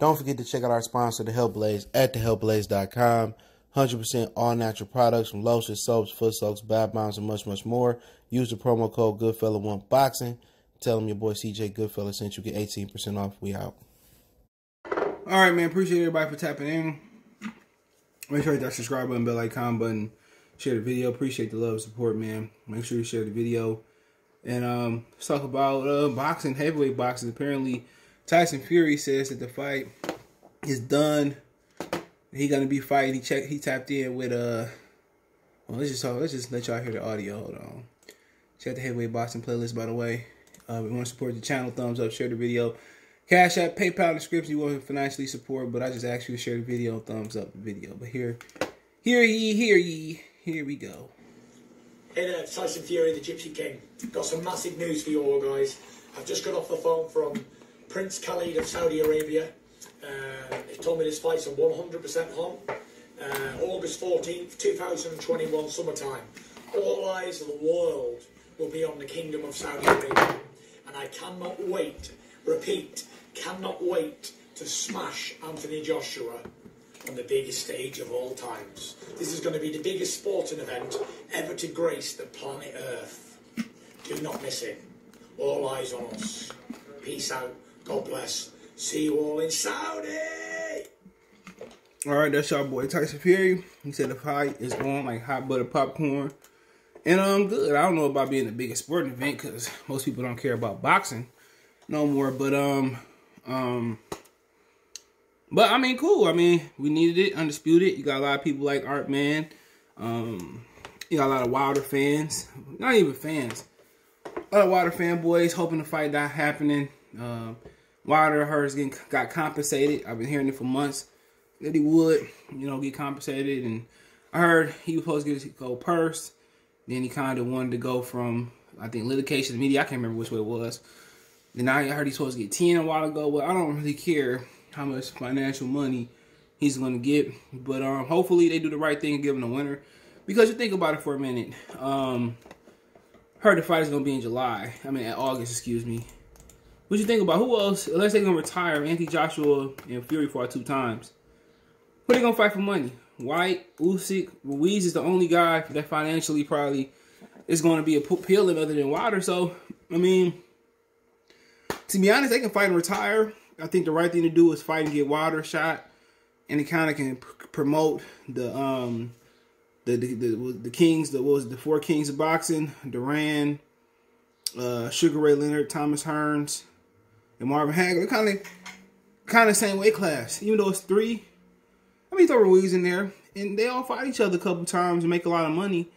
Don't forget to check out our sponsor, The Health Blaze, at thehealthblaze.com. 100% all natural products from lotions, soaps, foot soaks, bath bombs, and much, much more. Use the promo code Goodfella1 Boxing. Tell them your boy CJ Goodfella sent you get 18% off. We out. All right, man. Appreciate everybody for tapping in. Make sure you hit that subscribe button, bell icon button, share the video. Appreciate the love support, man. Make sure you share the video. And um, let's talk about uh, boxing, heavyweight boxing. Apparently, Tyson Fury says that the fight is done. He gonna be fighting. He checked. He tapped in with uh. Well, let's just talk. Let's just let y'all hear the audio. Hold on. Check the heavyweight boxing playlist, by the way. Uh, we want to support the channel. Thumbs up. Share the video. Cash App, PayPal description. You want to financially support, but I just ask you to share the video. Thumbs up the video. But here, here ye, here ye, here we go. Hey there, Tyson Fury, the Gypsy King. Got some massive news for you all, guys. I've just got off the phone from Prince Khalid of Saudi Arabia. Uh, he told me this fight's on 100% home. Uh, August 14th, 2021, summertime. All eyes of the world will be on the Kingdom of Saudi Arabia. And I cannot wait, repeat, cannot wait to smash Anthony Joshua on the biggest stage of all times. This is going to be the biggest sporting event ever to grace the planet Earth. Do not miss it. All eyes on us. Peace out. God bless. See you all in Saudi. All right, that's y'all boy Tyson Fury. He said the fight is on like hot butter popcorn. And I'm um, good. I don't know about being the biggest sporting event because most people don't care about boxing no more. But um, um, but I mean, cool. I mean, we needed it, undisputed. You got a lot of people like Art Man. Um, you got a lot of Wilder fans, not even fans. A lot of Wilder fanboys hoping the fight not happening. Um, Wilder heard getting got compensated. I've been hearing it for months that he would, you know, get compensated. And I heard he was supposed to get a gold purse. Then he kind of wanted to go from, I think, litigation to media. I can't remember which way it was. Then I heard he's supposed to get 10 a while ago, but I don't really care how much financial money he's going to get. But um, hopefully they do the right thing and give him a winner. Because you think about it for a minute. Um, heard the fight is going to be in July. I mean, August, excuse me. What you think about who else? Unless they're gonna retire, Anthony Joshua and Fury fought two times. Who they gonna fight for money? Whyte, Usyk, Ruiz is the only guy that financially probably is going to be appealing other than Wilder. So, I mean, to be honest, they can fight and retire. I think the right thing to do is fight and get Wilder shot, and it kind of can promote the um the the, the the kings, the was it, the four kings of boxing, Duran, uh, Sugar Ray Leonard, Thomas Hearns, and Marvin Hagler. Kind of, kind of same weight class. Even though it's three, I mean, throw Ruiz in there, and they all fight each other a couple times and make a lot of money,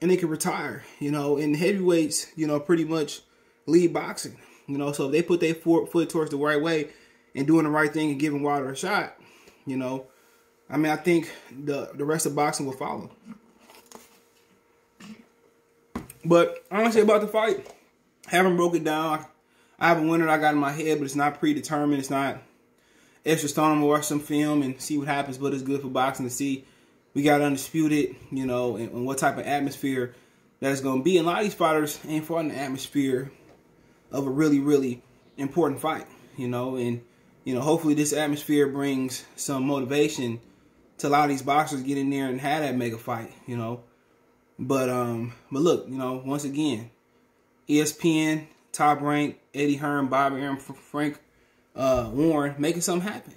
and they can retire. You know, and heavyweights, you know, pretty much lead boxing. You know, so if they put their foot towards the right way and doing the right thing and giving Wilder a shot, you know, I mean, I think the the rest of boxing will follow. But honestly, about the fight, haven't broke it down. I have a winner I got in my head, but it's not predetermined. It's not extra stone. I'm gonna watch some film and see what happens. But it's good for boxing to see. We got undisputed, you know, and, and what type of atmosphere that is gonna be. And a lot of these fighters ain't fought in the atmosphere of a really, really important fight, you know, and you know, hopefully this atmosphere brings some motivation to a lot of these boxers get in there and have that mega fight, you know. But um, but look, you know, once again, ESPN Top Rank, Eddie Hearn, Bob Arum, Frank uh, Warren, making something happen.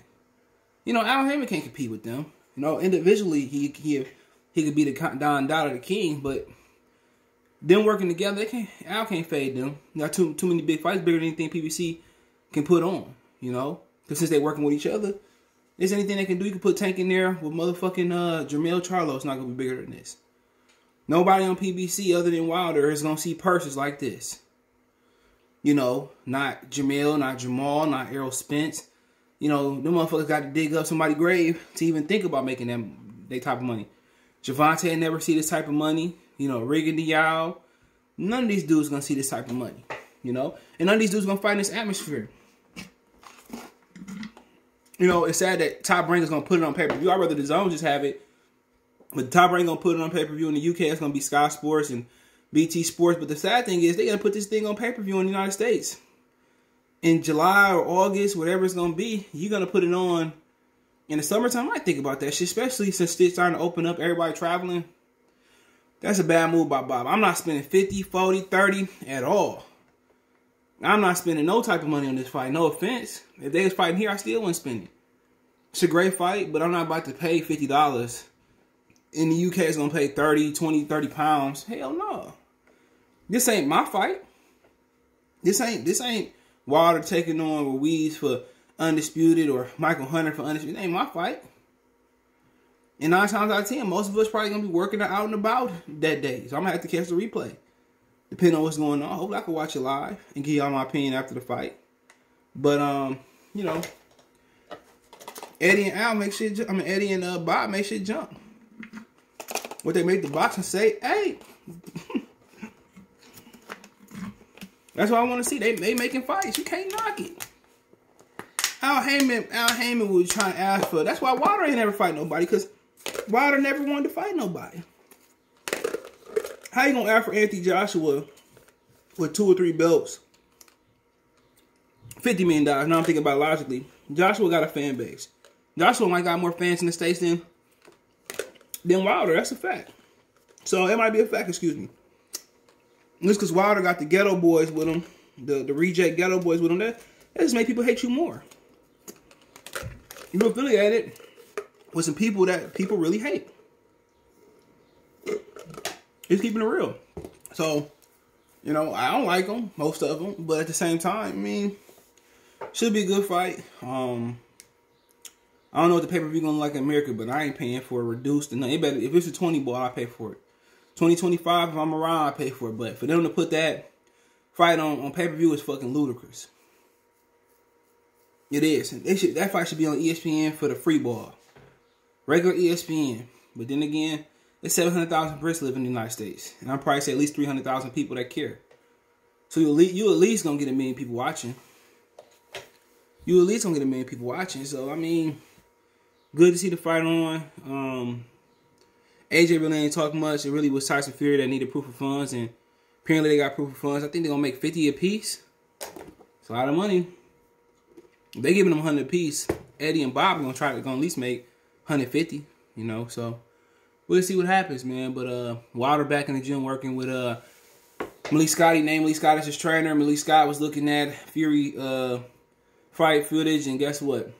You know, Al Haymon can't compete with them. You know, individually he he he could be the Don Dada the King, but them working together, they can't Al can't fade them. Got too too many big fights, bigger than anything PBC can put on. You know, because since they're working with each other, there's anything they can do. You can put Tank in there with motherfucking uh, Jermell Charlo. It's not gonna be bigger than this. Nobody on PBC other than Wilder is gonna see purses like this. You know, not Jermell, not Jermall, not Errol Spence. You know, them motherfuckers got to dig up somebody's grave to even think about making them they type of money. Gervonta never see this type of money. You know, Rigan Dial. None of these dudes gonna see this type of money. You know, and none of these dudes gonna fight in this atmosphere. You know, it's sad that Top Rank is gonna put it on pay per view. I'd rather the zone just have it, but Top Rank gonna put it on pay per view in the UK. It's gonna be Sky Sports and BT Sports. But the sad thing is, they're gonna put this thing on pay per view in the United States. in July or August, whatever it's gonna be, you're gonna put it on in the summertime. I think about that shit, especially since it's starting to open up, everybody traveling. That's a bad move by Bob. I'm not spending 50, 40, 30 at all. I'm not spending no type of money on this fight. No offense. If they was fighting here, I still wouldn't spend it. It's a great fight, but I'm not about to pay $50. In the UK, is going to pay 30, 20, 30 pounds. Hell no. This ain't my fight. This ain't this ain't Wilder taking on Ruiz for undisputed or Michael Hunter for undisputed. It ain't my fight. And nine times out of ten, most of us probably gonna be working out and about that day. So I'm gonna have to catch the replay. Depending on what's going on. Hopefully I can watch it live and give y'all my opinion after the fight. But um, you know, Eddie and Al make shit I mean Eddie and uh Bob make shit jump. What they make the box and say, hey. That's what I want to see. They they making fights. You can't knock it. Al Haymon, Al Haymon was trying to ask for. That's why Wilder ain't never fight nobody because Wilder never wanted to fight nobody. How you gonna ask for Anthony Joshua with two or three belts? Fifty million dollars. Now I'm thinking about logically. Joshua got a fan base. Joshua might got more fans in the states than than Wilder. That's a fact. So it might be a fact. Excuse me. Just because Wilder got the ghetto Boys with him, the the reject ghetto Boys with him, that, that just make people hate you more. You're affiliated with some people that people really hate. Just keeping it real. So, you know, I don't like them, most of them, but at the same time, I mean, should be a good fight. Um, I don't know what the pay per view gonna look like in America, but I ain't paying for a reduced. And it better if it's a twenty ball, I pay for it. 2025, if I'm around, I pay for it. But for them to put that fight on, on pay per view is fucking ludicrous. It is. They should that fight should be on ESPN for the free ball. Regular ESPN. But then again, there's 700,000 Brits live in the United States. And I'm probably say at least 300,000 people that care. So you at least, you at least gonna get a million people watching. You at least gonna get a million people watching. So I mean, good to see the fight on. Um, AJ really ain't talk much. It really was Tyson Fury that needed proof of funds, and apparently they got proof of funds. I think they're gonna make fifty a piece. It's a lot of money. They giving them hundred piece. Eddie and Bob gonna try to gonna at least make hundred fifty. You know, so we'll see what happens, man. But uh, Wilder back in the gym working with uh Malik Scotty. Named Malik Scott as his trainer. Malik Scott was looking at Fury uh fight footage, and guess what?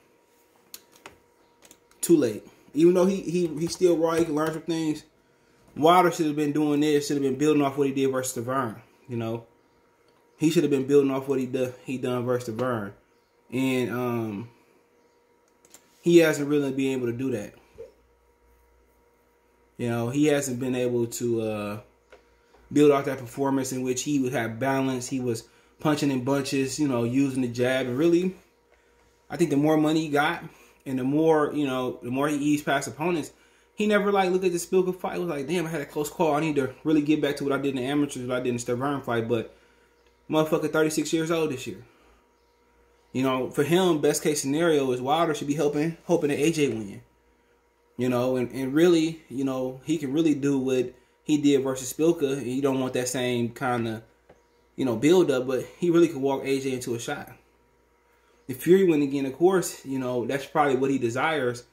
Too late. Even though he he he's still raw, he can learn from things. Wilder should have been doing this. Should have been building off what he did versus Stiverne. You know, he should have been building off what he done he done versus Stiverne, and um, he hasn't really been able to do that. You know, he hasn't been able to uh, build off that performance in which he would have balance. He was punching in bunches, you know, using the jab, really, I think the more money he got, and the more, you know, the more he eased past opponents, he never like looked at the Szpilka fight. Was like, damn, I had a close call. I need to really get back to what I did in the amateurs, what I did in the Stiverne fight. But motherfucker, 36 years old this year. You know, for him, best case scenario is Wilder should be helping, hoping that AJ win. You know, and, and really, you know, he can really do what he did versus Szpilka. And you don't want that same kind of, you know, build up, but he really could walk AJ into a shot if Fury win again, of course, you know, that's probably what he desires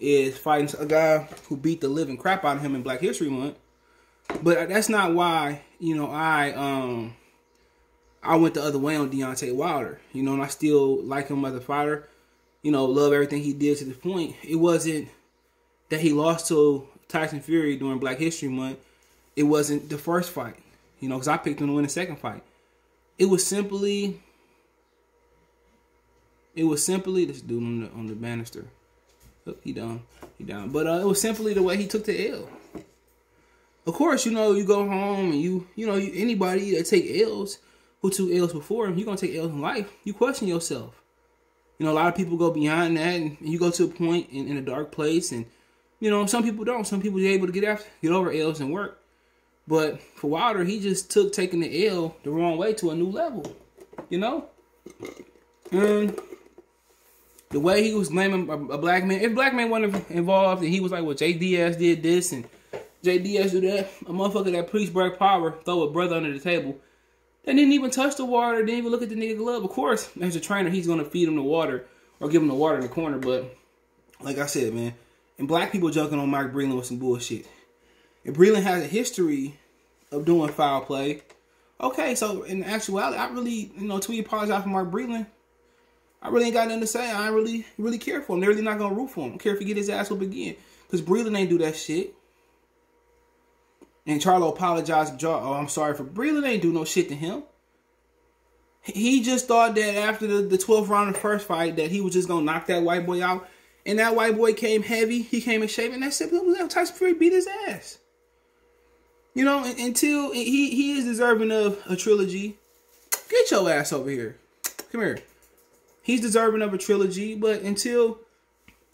is fighting a guy who beat the living crap out of him in Black History Month. But that's not why, you know, I um I went the other way on Deontay Wilder. You know, and I still like him as a fighter. You know, love everything he did to the point. It wasn't that he lost to Tyson Fury during Black History Month. It wasn't the first fight. You know, because I picked him to win the second fight. It was simply it was simply this dude on the on the banister. Oh, he down, he down. But uh, it was simply the way he took the L. Of course, you know you go home and you you know you, anybody that take L's who took L's before him, you gonna take L's in life. You question yourself. You know a lot of people go beyond that and you go to a point in, in a dark place and you know some people don't. Some people are able to get after get over L's and work. But for Wilder, he just took taking the L the wrong way to a new level. You know? And the way he was blaming a, a, black man, if black man wasn't involved and he was like, well, Jay Deas did this and Jay Deas did that, a motherfucker that preached black power, throw a brother under the table, They didn't even touch the water. Didn't even look at the nigga glove. Of course, as a trainer, he's gonna feed him the water or give him the water in the corner. But like I said, man, and black people joking on Mark Breland with some bullshit. If Breland has a history of doing foul play, okay. So in actuality, I really, you know, tweet apologize for Mark Breland. I really ain't got nothing to say. I ain't really, really care for him. They're really not gonna root for him. I care if he get his ass up again. Cause Breland ain't do that shit. And Charlo apologized. Oh, I'm sorry for Breland. Ain't do no shit to him. He just thought that after the, the 12th round of the first fight that he was just gonna knock that white boy out. And that white boy came heavy. He came in shape, and that said, Tyson Fury beat his ass. You know, until he he is deserving of a trilogy. Get your ass over here. Come here. He's deserving of a trilogy, but until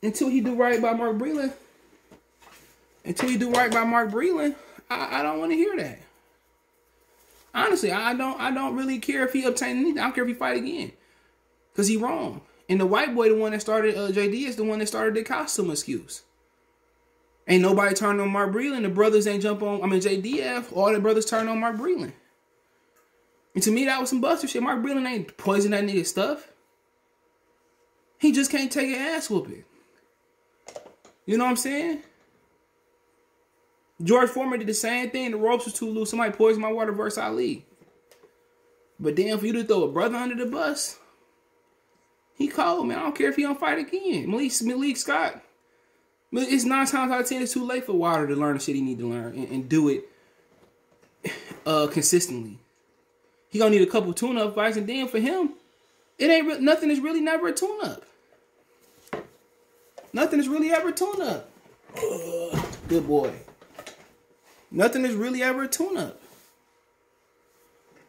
until he do right by Mark Breland, until he do right by Mark Breland, I, I don't want to hear that. Honestly, I don't I don't really care if he obtain anything. I don't care if he fight again. Cause he wrong. And the white boy, the one that started uh, JD, is the one that started the costume excuse. Ain't nobody turned on Mark Breland. The brothers ain't jump on. I mean JDF. All the brothers turned on Mark Breland. And to me, that was some buster shit. Mark Breland ain't poison that nigga stuff. He just can't take an ass whooping. You know what I'm saying? George Foreman did the same thing. The ropes was too loose. Somebody poisoned my water versus Ali. But damn, for you to throw a brother under the bus, he cold, man. I don't care if he don't fight again. Malik, Malik Scott. It's nine times out of ten, it's too late for Wilder to learn the shit he need to learn and, and do it uh, consistently. He gonna need a couple tune-up fights, and then for him, it ain't nothing is really never a tune-up. Nothing is really ever tune-up. Good boy. Nothing is really ever a tune-up.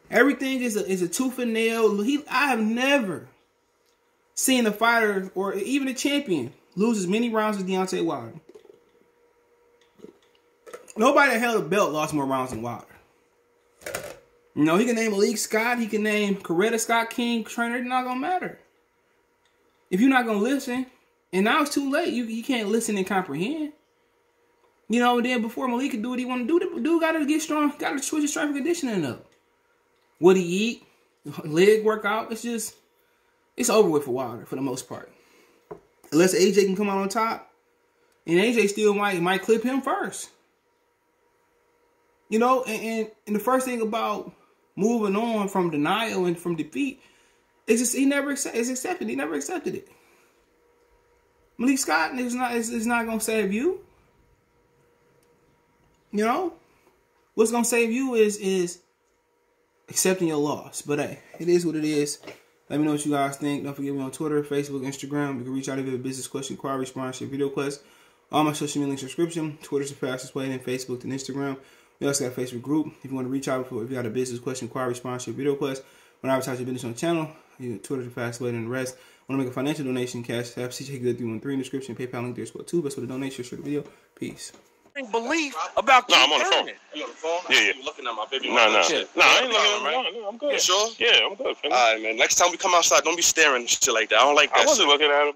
Everything is a is a tooth and nail. He, I have never seen a fighter or even a champion lose as many rounds as Deontay Wilder. Nobody that held a belt lost more rounds than Wilder. You know, he can name Malik Scott, he can name Coretta Scott King, trainer, it's not gonna matter. If you're not gonna listen, and now it's too late, you, you can't listen and comprehend. You know, then before Malik could do what he want to do, the dude got to get strong, got to switch his strength and conditioning up. What he eat, leg workout, it's just, it's over with for Wilder for the most part. Unless AJ can come out on top, and AJ still might might clip him first. You know, and, and, and the first thing about moving on from denial and from defeat is just he never is accepted. He never accepted it. Malik Scott is not is, is not gonna save you. You know, what's gonna save you is is accepting your loss. But hey, it is what it is. Let me know what you guys think. Don't forget me on Twitter, Facebook, Instagram. You can reach out if you have a business question, inquiry, sponsorship, video quest. All my social media links subscription. Twitter's the fastest way, then Facebook and Instagram. We also got a Facebook group. If you want to reach out for if you got a business question, inquiry, sponsorship, video quest, want to advertise your business on the channel, you Twitter's the fastest way than the rest. Want to make a financial donation, cash app, CJ Good 313 in the description, PayPal link there as well too. Best with the donation, share the video. Peace belief about no, I'm on the phone. You on the phone? Yeah, yeah. You looking at my baby? No, no, no. I ain't looking at right? no, no, I'm good. You sure? Yeah, I'm good. All right, man. Next time we come outside, don't be staring shit like that. I don't like that. I wasn't shit. looking at him.